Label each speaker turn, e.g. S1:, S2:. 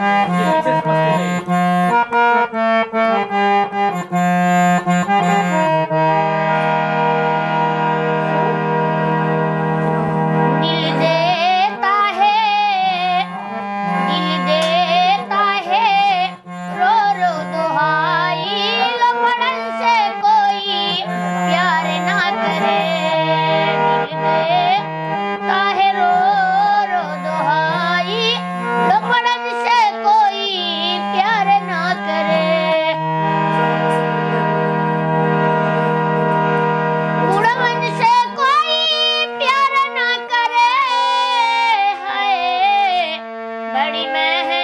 S1: हैं है